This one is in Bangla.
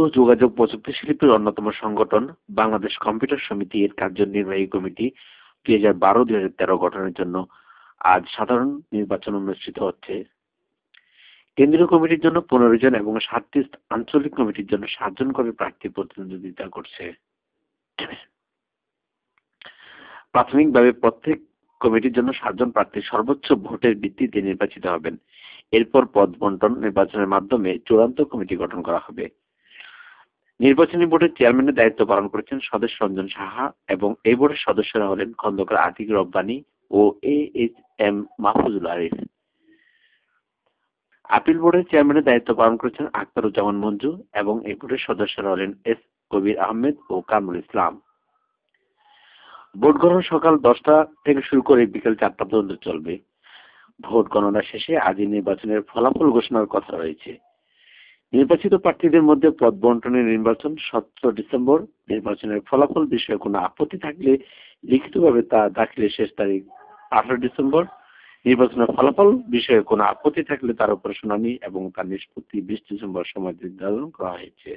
ও যোগাযোগ প্রযুক্তি শিল্পের অন্যতম সংগঠন বাংলাদেশ কম্পিউটার সমিতি এর কার্যনির্বাহী কমিটি দুই হাজার বারো, দুই হাজার তেরো গঠনের জন্য আজ সাধারণ নির্বাচন অনুষ্ঠিত হচ্ছে। কেন্দ্রীয় কমিটির জন্য পনেরো জন এবং সাতটি আঞ্চলিক কমিটির জন্য সাতজন করে প্রার্থী প্রতিদ্বন্দ্বিতা করছে। প্রাথমিকভাবে প্রত্যেক কমিটির জন্য সাতজন প্রার্থী সর্বোচ্চ ভোটের ভিত্তিতে নির্বাচিত হবেন। এরপর পদ বন্টন নির্বাচনের মাধ্যমে চূড়ান্ত কমিটি গঠন করা হবে। নির্বাচনী বোর্ডের চেয়ারম্যানের দায়িত্ব পালন করেছেন সদস্য রঞ্জন সাহা এবং এই বোর্ডের সদস্যরা হলেন খন্দকার আতিক রব্বানি ও A H M Mahfuzul Arif. Appeal বোর্ডের চেয়ারম্যানের দায়িত্ব পালন করেছেন আখতারুজ্জামান মঞ্জু এবং এই বোর্ডের সদস্যরা হলেন এস কবির আহমেদ ও কামরুল ইসলাম। ভোট গ্রহণ সকাল দশটা থেকে শুরু করে বিকেল চারটা পর্যন্ত চলবে। ভোট গণনা শেষে আজই নির্বাচনের ফলাফল ঘোষণার কথা রয়েছে। নির্বাচিত প্রার্থীদের মধ্যে পদ বন্টনের নির্বাচন সতেরো ডিসেম্বর। নির্বাচনের ফলাফল বিষয়ে কোনো আপত্তি থাকলে লিখিতভাবে তা দাখিলের শেষ তারিখ আঠারো ডিসেম্বর। নির্বাচনের ফলাফল বিষয়ে কোনো আপত্তি থাকলে তার উপর শুনানি এবং তার নিষ্পত্তি বিশ ডিসেম্বর সময় নির্ধারণ করা হয়েছে।